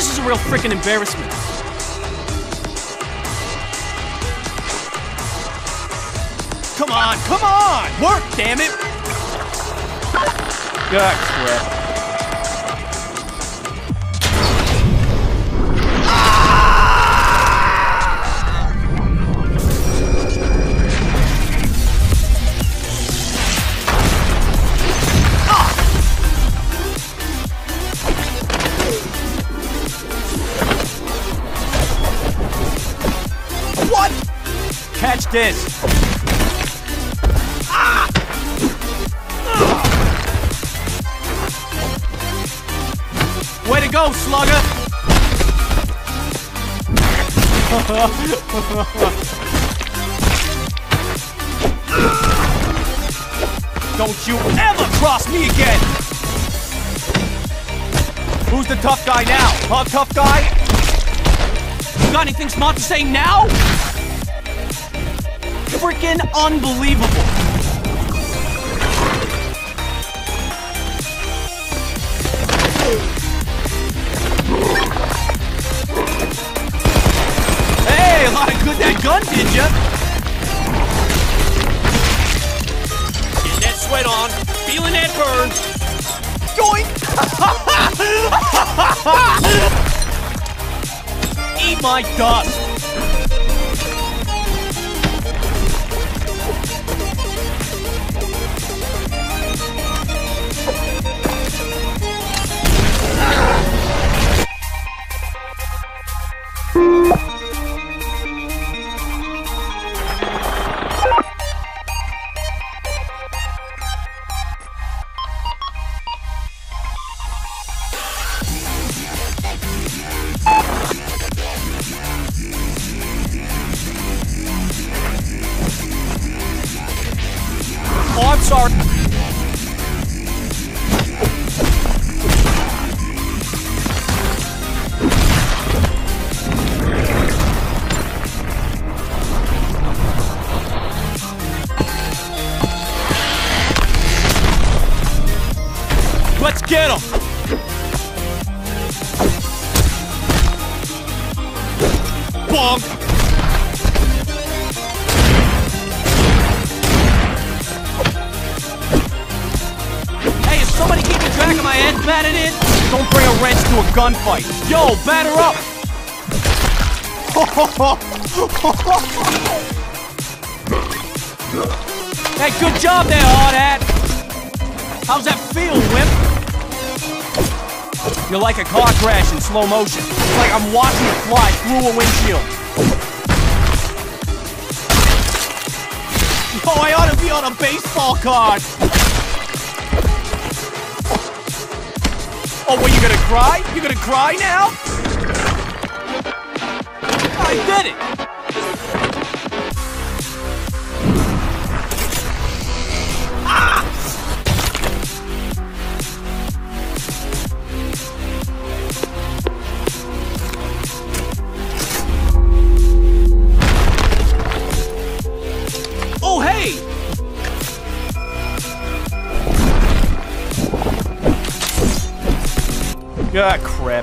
This is a real freaking embarrassment. Come on, come on! Work, damn it! God, crap. Catch. Way to go, slugger! Don't you ever cross me again! Who's the tough guy now? Huh, tough guy? You got anything smart to say now? Freaking unbelievable! Hey, a lot of good that gun did ya? Getting that sweat on, feeling that burn. Joink! Eat my dust! I'm sorry. Let's get him! Bonk! Head batted in? Don't bring a wrench to a gunfight. Yo, batter up! hey, good job there, hard hat. How's that feel, wimp? You're like a car crash in slow motion. It's like I'm watching it fly through a windshield. Yo, I ought to be on a baseball card. Oh, what, you gonna cry? You gonna cry now? I did it! Ah, crap.